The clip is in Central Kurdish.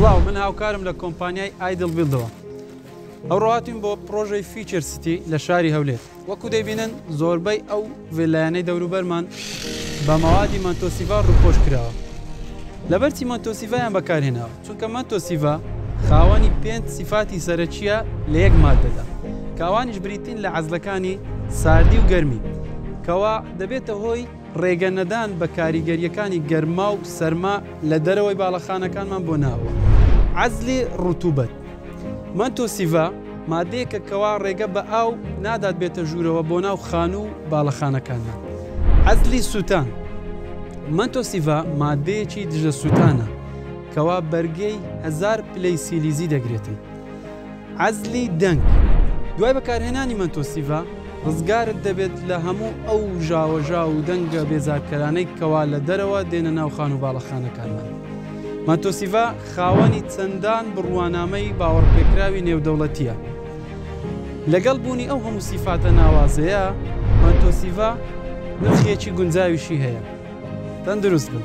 سڵاو من هاوکارم لە کۆمپانیای ئایدڵ بیڵدەوە ئەوڕۆ هاتوین بۆ پڕۆژەی فیچر سیتی لە شاری هەولێر وەکو دەیبینن زۆربەی ئەو ڤێلایانەی دەوروبەرمان بە مەوادی مەنتۆسیڤا ڕوپۆش کراوە لەبەر چی مەنتۆسیڤایان بەکارهێناوە چونکە مەنتۆسیڤا خاوەنی پێنج سیفاتی سەرەکیە لە یەک ماددەدا کە ئەوانیش بریتین لە عەزلەکانی ساردی و گەرمی کەوا دەبێتە هۆی ڕێگە نەدان بە کاریگەرییەکانی گەرما و سەرما لە دەرەوەی باڵەخانەکانمان بۆ ناوە. عەزلی ڕوتوبەت، مەنتۆ سیڤا، ماددەیەکە کەوا ڕێگە بە ئاو نادات بێتە ژوورەوە بۆ ناو خانوو و باڵەخانەکانمان. عەزلی سووتان، مەنتۆ سیڤا، ماددەیەکی دژە سووتانە کەوا بەرگەی هەزار پلەی سیلیزی دەگرێتن. عەزلی دەنگ، دوای بەکارهێنانی مەنتۆسیڤا ڕزگارت دەبێت لە هەموو ئەو ژاوەژاو و دەنگە بێزارکەرانەی کەوا لە دەرەوە دێنە ناو خانوو باڵەخانەکانمان. مەنتۆسیڤا خاوەنی چەندان بڕوانامەی باوەڕپێکراوی نێودەوڵەتییە. لەگەڵ بوونی ئەو هەموو سیفاتە ناوازەیە، مەنتۆسیڤا نرخێکی گونجاویشی هەیە. تەندروست بن.